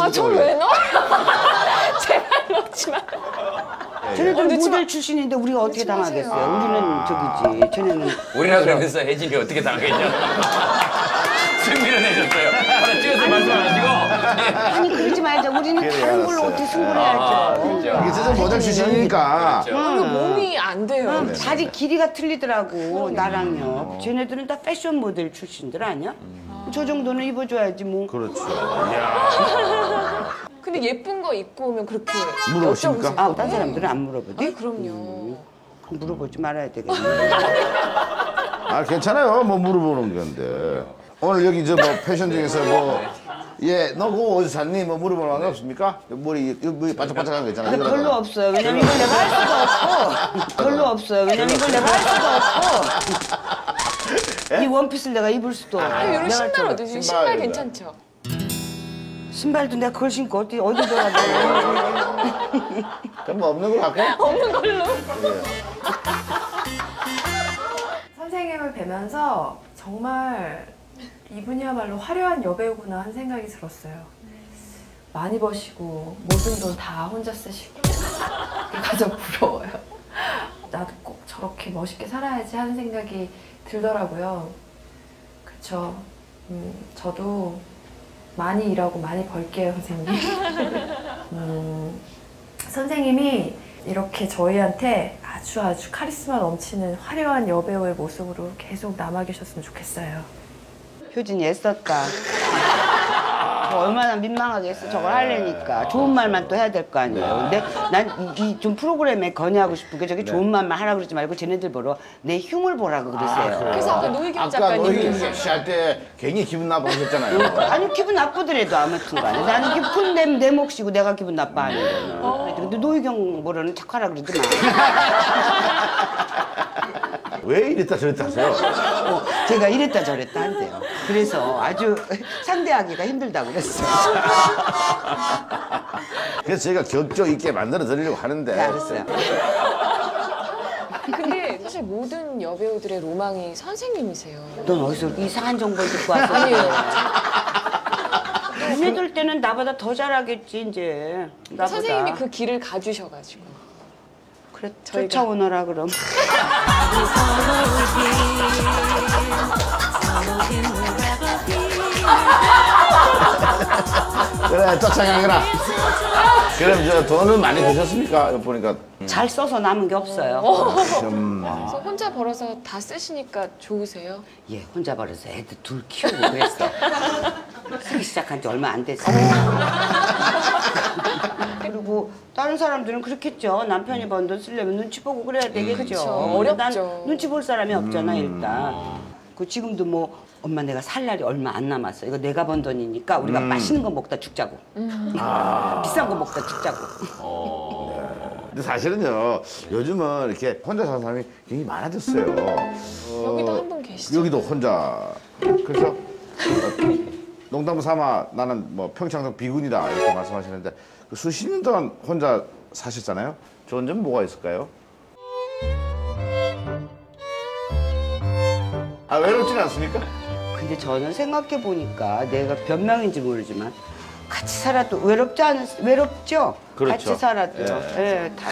아, 저왜 넣어요? 제발 넣지 마. 쟤네들 어, 모델 출신인데 우리가 어떻게. 당하겠어요? 우리는 저기지. 쟤네는 우리나 그러면서 혜진이 어떻게 당하겠냐? 승리를 내줬어요. 하나 찍어서 말씀 안 하시고. 아니 그러지 말자. 우리는 다른 걸로 알았어요. 어떻게 승부를 아, 해야죠. 그렇죠. 이게 진짜 모델 출신이니까. 그리고 몸이 안 돼요. 응, 바지 길이가 틀리더라고 나랑요. 쟤네들은 다 패션 모델 출신들 아니야? 저 정도는 입어줘야지 뭐. 그렇죠. 근데 예쁜 거 입고 오면 그렇게 물어보십니까? 아, 딴 사람들은 안 물어보지? 아, 그럼요. 그럼 물어보지 말아야 되겠네. 아 괜찮아요. 뭐 물어보는 건데. 오늘 여기 저 뭐 패션 중에서 뭐 예, 너 그거 어디서 샀니? 뭐 물어보는 거 없습니까? 머리, 머리 반짝반짝한 거 있잖아. 근데 이거다가. 별로 없어요. 왜냐면 이걸 내가 할 수가 없고. 별로 없어요. 왜냐면 이걸 내가 할 수가 없고. 이 원피스를 내가 입을 수도 없고. 아, 이런 내가 신발 좀- 어디서 신발. 괜찮죠? 신발도 내가 그걸 신고 어디 어디 돌아다녀. 그럼 뭐 없는 걸로 할까? 없는 걸로. 선생님을 뵈면서 정말 이분이야말로 화려한 여배우구나 한 생각이 들었어요. 많이 버시고 모든 돈 다 혼자 쓰시고 가장 부러워요. 나도 꼭 저렇게 멋있게 살아야지 하는 생각이 들더라고요. 그쵸. 음, 저도 많이 일하고 많이 벌게요, 선생님. 음, 선생님이 이렇게 저희한테 아주 아주 카리스마 넘치는 화려한 여배우의 모습으로 계속 남아 계셨으면 좋겠어요. 효진이 애썼다. 뭐 얼마나 민망하겠어. 저걸 하려니까. 좋은 말만 또 해야 될 거 아니에요. 근데 난 이 좀 프로그램에 건의하고 싶은 게 저게 좋은 말만 하라 그러지 말고 쟤네들 보러 내 흉을 보라고 그러세요. 그래서 아까 노희경 아까 작가님 너희 씨할때 괜히 기분 나빠하셨잖아요. 아니 기분 나쁘더라도 아무튼 간에. 나는 기분 내, 내 몫이고 내가 기분 나빠하는 거는 근데 노희경 보러는 착하라 그러지 마. 왜 이랬다 저랬다 하세요? 어, 제가 이랬다 저랬다 한대요 그래서 아주 상대하기가 힘들다고 그랬어요 그래서 저희가 격조 있게 만들어 드리려고 하는데. 네, 알았어요 근데 사실 모든 여배우들의 로망이 선생님이세요. 넌 어디서 이상한 정보를 듣고 왔어 아니에요. 얘네들 때는 나보다 더 잘하겠지 이제 나보다 선생님이 그 길을 가주셔가지고. 그래 저희가- 쫓아오너라 그럼 그래, 쫓아가거라. 그럼 저 돈은 많이 드셨습니까? 보니까. 잘 써서 남은 게 없어요 좀, 그래서 혼자 벌어서 다 쓰시니까 좋으세요? 얘 혼자 벌어서 애들 둘 키우고 그랬어. 쓰기 시작한 지 얼마 안 됐어. 그리고 다른 사람들은 그렇겠죠. 남편이 번 돈 쓰려면 눈치 보고 그래야 되겠죠. 그쵸. 근데 어렵죠. 난 눈치 볼 사람이 없잖아 일단. 그 지금도 뭐 엄마 내가 살 날이 얼마 안 남았어. 이거 내가 번 돈이니까 우리가 맛있는 거 먹다 죽자고. 비싼 거 먹다 죽자고. 근데 사실은요, 요즘은 이렇게 혼자 사는 사람이 굉장히 많아졌어요. 여기도 한 분 계시죠? 여기도 혼자. 그래서 어, 농담 삼아 나는 뭐 평창동 비군이다 이렇게 말씀하시는데 그 수십 년 동안 혼자 사셨잖아요. 좋은 점 뭐가 있을까요? 아 외롭지는 않습니까? 근데 저는 생각해 보니까 내가 변명인지 모르지만 같이 살아도 외롭지 않은 외롭죠. 그렇죠. 같이 살아도 예. 예, 다,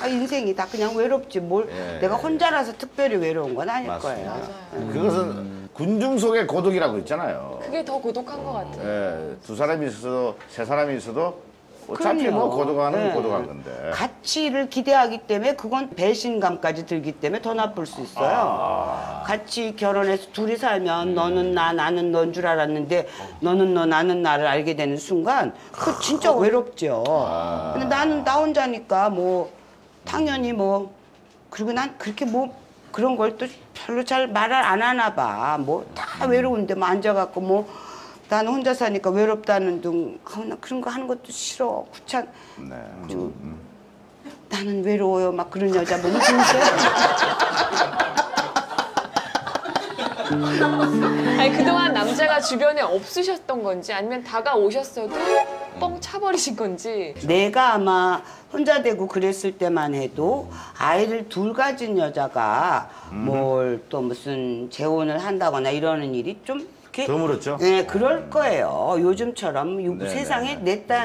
다 인생이 다 그냥 외롭지 뭘 예. 내가 혼자라서 특별히 외로운 건 아닐 맞습니다. 거예요. 그것은 군중 속의 고독이라고 있잖아요. 그게 더 고독한 것 같아요. 예, 두 사람이 있어도 세 사람이 있어도 어차피. 뭐 고독하는 건 예. 고독한 건데. 가치를 기대하기 때문에 그건 배신감까지 들기 때문에 더 나쁠 수 있어요. 아. 같이 결혼해서 둘이 살면 너는 나 나는 넌 줄 알았는데 너는 너 나는 나를 알게 되는 순간 그 진짜 외롭죠. 아. 근데 나는 나 혼자니까 뭐 당연히 뭐 그리고 난 그렇게 뭐 그런 걸 또 별로 잘 말을 안 하나 봐. 뭐 다 외로운데 뭐 앉아갖고 뭐 나는 혼자 사니까 외롭다는 둥 아, 나 그런 거 하는 것도 싫어. 귀찮. 네. 저, 나는 외로워요. 막 그런 여자분이 진짜. 아니 그동안 남자가 주변에 없으셨던 건지 아니면 다가오셨어도 뻥 차버리신 건지 내가 아마 혼자 되고 그랬을 때만 해도 아이를 둘 가진 여자가 뭘 또 무슨 재혼을 한다거나 이러는 일이 좀 더 물었죠? 네, 그럴 거예요. 요즘처럼 요 네, 세상에 네, 내딸